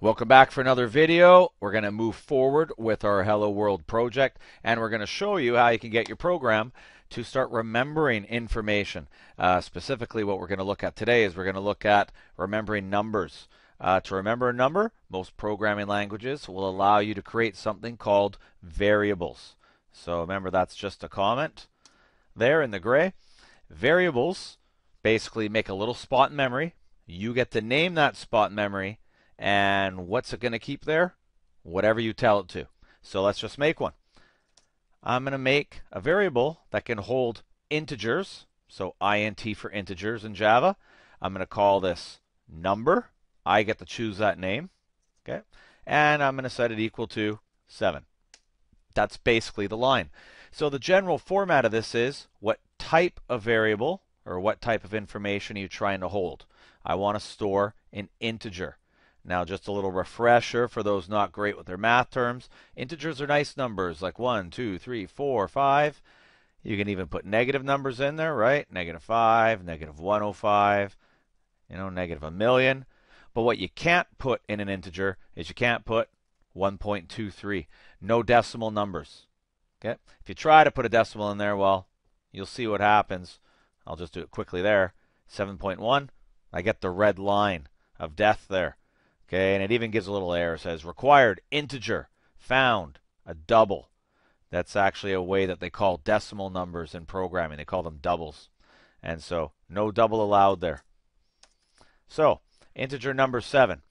Welcome back for another video. We're going to move forward with our Hello World project and we're going to show you how you can get your program to start remembering information. Uh, specifically what we're going to look at today is we're going to look at remembering numbers. Uh, to remember a number, most programming languages will allow you to create something called variables. So remember that's just a comment there in the gray. Variables basically make a little spot in memory. You get to name that spot in memory and what's it going to keep there? Whatever you tell it to. So let's just make one. I'm going to make a variable that can hold integers. So int for integers in Java. I'm going to call this number. I get to choose that name. Okay. And I'm going to set it equal to 7. That's basically the line. So the general format of this is what type of variable or what type of information are you trying to hold? I want to store an integer. Now, just a little refresher for those not great with their math terms. Integers are nice numbers like 1, 2, 3, 4, 5. You can even put negative numbers in there, right? Negative 5, negative 105, you know, negative a million. But what you can't put in an integer is you can't put 1.23. No decimal numbers. Okay? If you try to put a decimal in there, well, you'll see what happens. I'll just do it quickly there. 7.1, I get the red line of death there. Okay, and it even gives a little error. It says required integer found a double. That's actually a way that they call decimal numbers in programming. They call them doubles. And so no double allowed there. So integer number 7.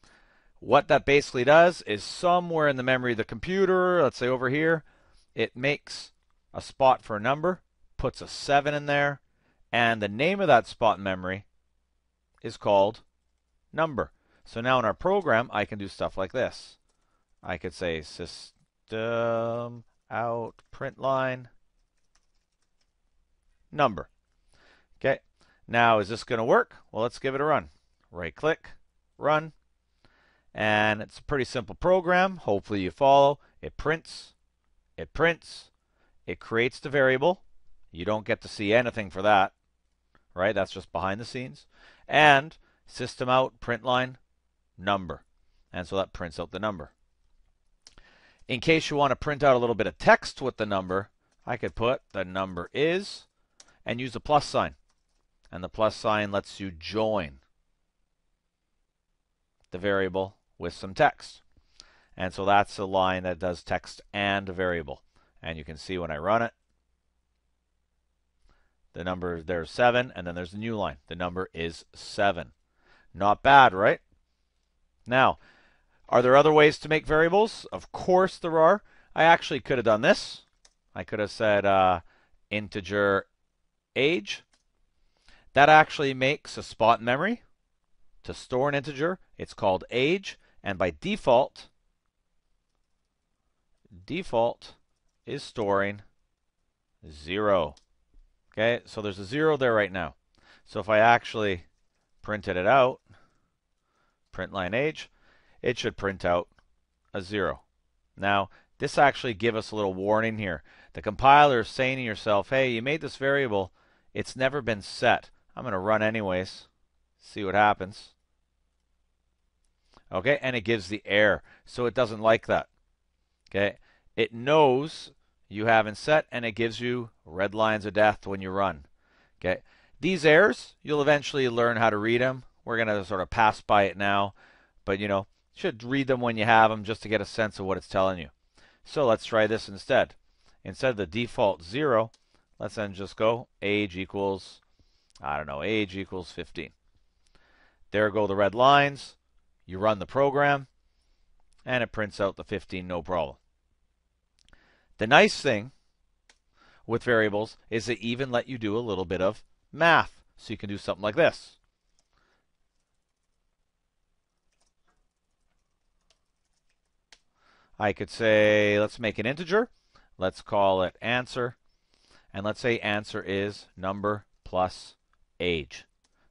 What that basically does is somewhere in the memory of the computer, let's say over here, it makes a spot for a number, puts a 7 in there, and the name of that spot in memory is called number. So now in our program, I can do stuff like this. I could say system out print line number. Okay. Now is this going to work? Well, let's give it a run. Right click, run. And it's a pretty simple program. Hopefully you follow. It prints, it prints, it creates the variable. You don't get to see anything for that, right? That's just behind the scenes. And system out print line number. And so that prints out the number. In case you want to print out a little bit of text with the number, I could put the number is and use a plus sign. And the plus sign lets you join the variable with some text. And so that's a line that does text and variable. And you can see when I run it, the number there's 7, and then there's a new line. The number is 7. Not bad, right? Now, are there other ways to make variables? Of course there are. I actually could have done this. I could have said uh, integer age. That actually makes a spot memory to store an integer. It's called age, and by default, default is storing zero. Okay, so there's a zero there right now. So if I actually printed it out, print line age, it should print out a zero. Now, this actually give us a little warning here. The compiler is saying to yourself, hey, you made this variable. It's never been set. I'm going to run anyways. See what happens. Okay, and it gives the error. So it doesn't like that. Okay, it knows you haven't set and it gives you red lines of death when you run. Okay, these errors, you'll eventually learn how to read them. We're going to sort of pass by it now, but you know, should read them when you have them just to get a sense of what it's telling you. So let's try this instead. Instead of the default 0, let's then just go age equals, I don't know, age equals 15. There go the red lines. You run the program, and it prints out the 15 no problem. The nice thing with variables is they even let you do a little bit of math. So you can do something like this. I could say, let's make an integer. Let's call it answer. And let's say answer is number plus age.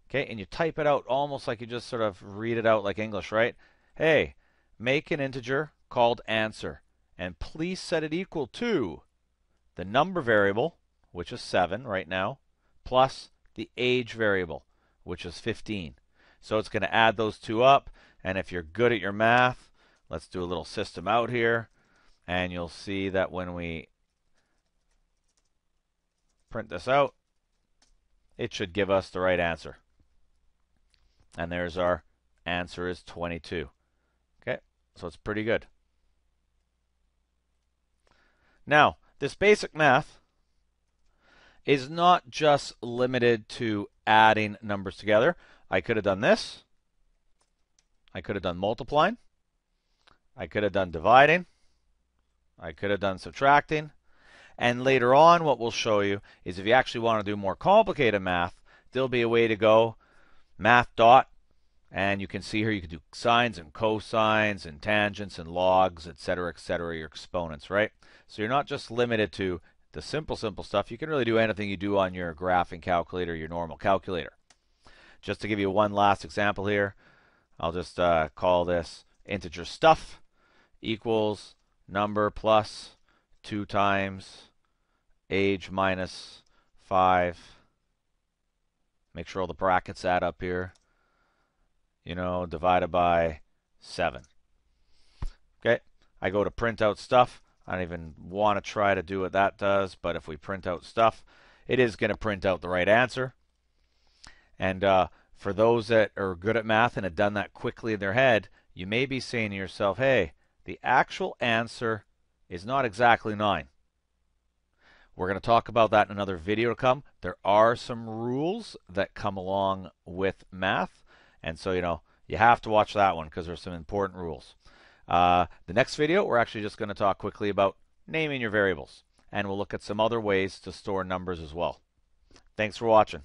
Okay, and you type it out almost like you just sort of read it out like English, right? Hey, make an integer called answer. And please set it equal to the number variable, which is 7 right now, plus the age variable, which is 15. So it's going to add those two up. And if you're good at your math, Let's do a little system out here. And you'll see that when we print this out, it should give us the right answer. And there's our answer is 22. Okay, so it's pretty good. Now, this basic math is not just limited to adding numbers together. I could have done this. I could have done multiplying. I could have done dividing. I could have done subtracting. And later on, what we'll show you is if you actually want to do more complicated math, there'll be a way to go math dot. And you can see here you can do sines and cosines and tangents and logs, etc., etc., your exponents, right? So you're not just limited to the simple, simple stuff. You can really do anything you do on your graphing calculator, your normal calculator. Just to give you one last example here, I'll just uh, call this integer stuff equals number plus 2 times age minus 5. Make sure all the brackets add up here. You know, divided by 7. Okay, I go to print out stuff. I don't even want to try to do what that does, but if we print out stuff, it is going to print out the right answer. And uh, for those that are good at math and have done that quickly in their head, you may be saying to yourself, hey, the actual answer is not exactly 9. We're going to talk about that in another video to come. There are some rules that come along with math. And so, you know, you have to watch that one because there's some important rules. Uh, the next video, we're actually just going to talk quickly about naming your variables. And we'll look at some other ways to store numbers as well. Thanks for watching.